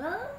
嗯